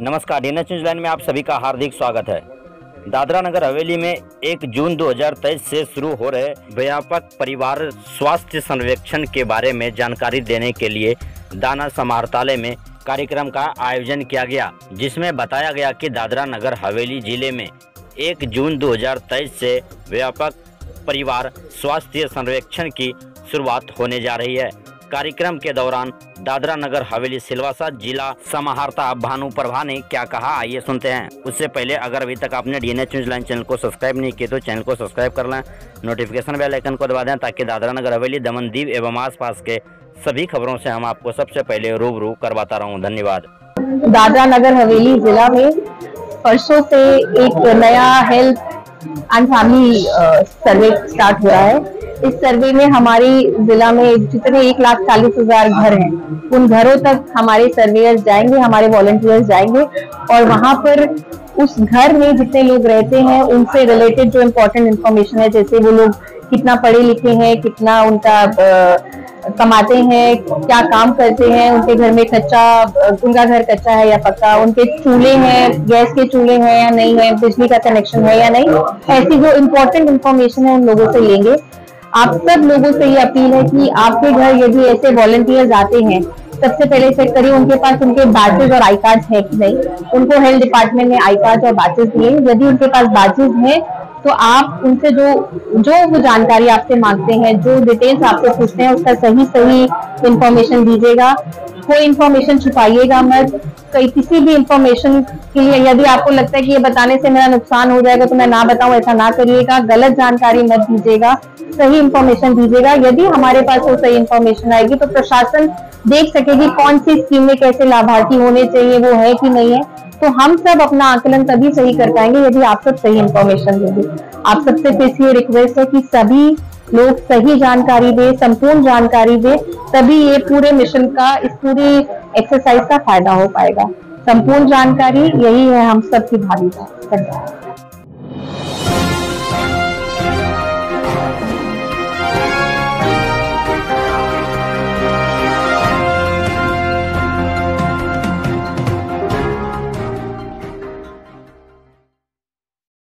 नमस्कार D news line में आप सभी का हार्दिक स्वागत है। दादरा नगर हवेली में 1 जून 2023 से शुरू हो रहे व्यापक परिवार स्वास्थ्य सर्वेक्षण के बारे में जानकारी देने के लिए दाना समाहर्तालय में कार्यक्रम का आयोजन किया गया, जिसमें बताया गया कि दादरा नगर हवेली ज़िले में 1 जून 2023 से व्यापक परिवार स्वास्थ्य सर्वेक्षण की शुरुआत होने जा रही है। कार्यक्रम के दौरान दादरा नगर, हवेली, सिलवासा जिला समाहर्ता भानु प्रभा ने क्या कहा? आइए सुनते हैं। उससे पहले अगर अभी तक आपने D N H news line channel को सब्सक्राइब नहीं किया तो चैनल को सब्सक्राइब कर लें। नोटिफिकेशन बेल आइकन को दबा दें ताकि दादरा नगर, हवेली, दमन, दीव एवं आसपास के सभी खबरों से हम आपको सबसे पहले रूबरू करवाता रहूँ। धन्यवाद। दादरा नगर, हवेली जिला में परसों से एक नया health and family survey start हो रहा है। इस सर्वे में हमारी जिला में जितने एक लाख चालीस हज़ार घर हैं, उन घरों तक हमारे सर्वेयर्स जाएँगे, हमारे वॉलंटियर्स जाएँगे और वहाँ पर उस घर में जितने लोग रहते हैं, उनसे रिलेटेड जो इम्पोर्टेंट इन्फॉर्मेशन है, जैसे वो लोग कितना पढ़े लिखे हैं, कितना उनका कमाते हैं, क्या काम करते हैं, उनके घर में कच्चा, उनका घर कच्चा है या पक्का, उनके चूल्हे हैं, गैस के चूल्हे हैं या नहीं है, बिजली का कनेक्शन है या नहीं, ऐसी जो इम्पोर्टेंट इन्फॉर्मेशन है, उन लोगों से लेंगे। आप सब लोगों से ये अपील है कि आपके घर यदि ऐसे वॉलंटियर्स आते हैं, सबसे पहले चेक करिए उनके पास उनके बैचेज और आई कार्ड है कि नहीं। उनको हेल्थ डिपार्टमेंट ने आई कार्ड और बैचेज दिए यदि उनके पास बैचेज है तो आप उनसे जो जो वो जानकारी आपसे मांगते हैं, जो डिटेल्स आपसे पूछते हैं, उसका सही सही इंफॉर्मेशन दीजिएगा। कोई इंफॉर्मेशन छुपाइएगा मत। कई किसी भी इंफॉर्मेशन के लिए, यदि आपको लगता है कि ये बताने से मेरा नुकसान हो जाएगा तो मैं ना बताऊँ, ऐसा ना करिएगा, गलत जानकारी मत दीजिएगा, सही इंफॉर्मेशन दीजिएगा। यदि हमारे पास वो सही इंफॉर्मेशन आएगी तो प्रशासन देख सकेगी कौन सी स्कीम में कैसे लाभार्थी होने चाहिए, वो है कि नहीं है। तो हम सब अपना आकलन तभी सही कर पाएँगे यदि आप सब सही इंफॉर्मेशन देंगे आप सबसे फिर ये रिक्वेस्ट है कि सभी लोग सही जानकारी दे, संपूर्ण जानकारी दे, तभी ये पूरे मिशन का, इस पूरी एक्सरसाइज का फ़ायदा हो पाएगा। संपूर्ण जानकारी यही है हम सबकी भागीदारी। धन्यवाद।